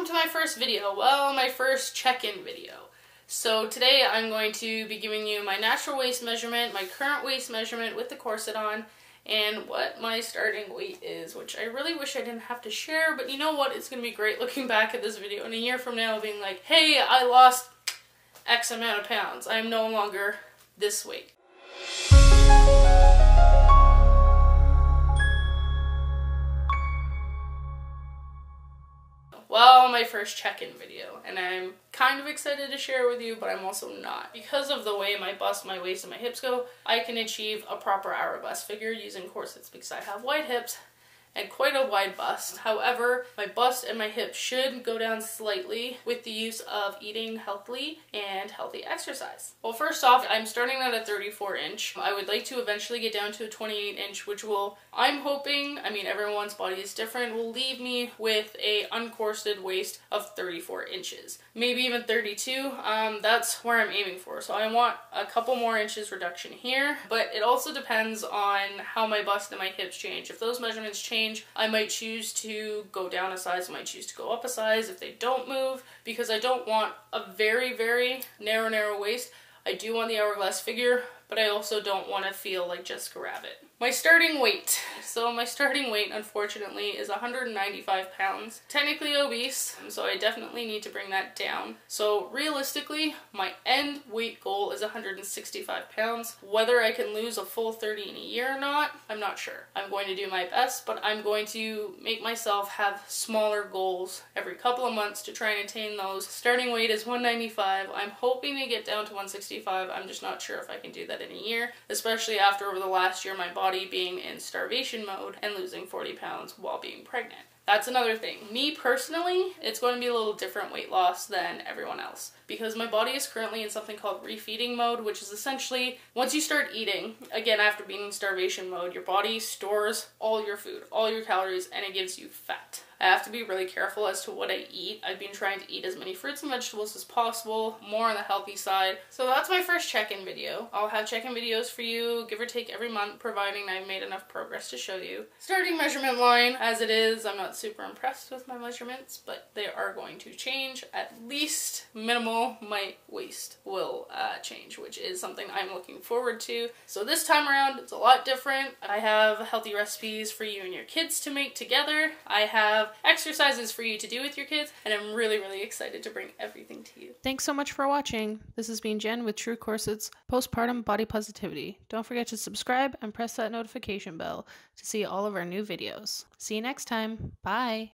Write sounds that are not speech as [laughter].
welcome to my first video. Well, my first check-in video. So today I'm going to be giving you my natural waist measurement, my current waist measurement with the corset on, and what my starting weight is, which I really wish I didn't have to share, but you know what? It's going to be great looking [laughs] back at this video in a year from now being like, hey, I lost X amount of pounds. I'm no longer this weight. My first check-in video, and I'm kind of excited to share with you, but I'm also not. Because of the way my bust, my waist, and my hips go, I can achieve a proper hourglass figure using corsets because I have wide hips, and quite a wide bust. However, my bust and my hips should go down slightly with the use of eating healthily and healthy exercise. Well, first off, I'm starting at a 34 inch. I would like to eventually get down to a 28 inch, which will, I'm hoping, I mean, everyone's body is different, will leave me with a uncorseted waist of 34 inches. Maybe even 32. Um, that's where I'm aiming for. So I want a couple more inches reduction here, but it also depends on how my bust and my hips change. If those measurements change, change. I might choose to go down a size, I might choose to go up a size if they don't move because I don't want a very, very narrow, narrow waist. I do want the hourglass figure, but I also don't want to feel like Jessica Rabbit. My starting weight. So my starting weight, unfortunately, is 195 pounds. Technically obese, so I definitely need to bring that down. So realistically, my end weight goal is 165 pounds. Whether I can lose a full 30 in a year or not, I'm not sure. I'm going to do my best, but I'm going to make myself have smaller goals every couple of months to try and attain those. Starting weight is 195. I'm hoping to get down to 165. I'm just not sure if I can do that in a year, especially after over the last year my body body being in starvation mode and losing 40 pounds while being pregnant. That's another thing. Me personally, it's going to be a little different weight loss than everyone else because my body is currently in something called refeeding mode, which is essentially once you start eating, again, after being in starvation mode, your body stores all your food, all your calories, and it gives you fat. I have to be really careful as to what I eat. I've been trying to eat as many fruits and vegetables as possible, more on the healthy side. So that's my first check-in video. I'll have check-in videos for you, give or take every month, providing I've made enough progress to show you. Starting measurement line, as it is, I'm not super impressed with my measurements, but they are going to change. At least minimal, my waist will uh, change, which is something I'm looking forward to. So this time around, it's a lot different. I have healthy recipes for you and your kids to make together. I have exercises for you to do with your kids, and I'm really, really excited to bring everything to you. Thanks so much for watching. This has been Jen with True Corsets Postpartum Body Positivity. Don't forget to subscribe and press that notification bell to see all of our new videos. See you next time. Bye.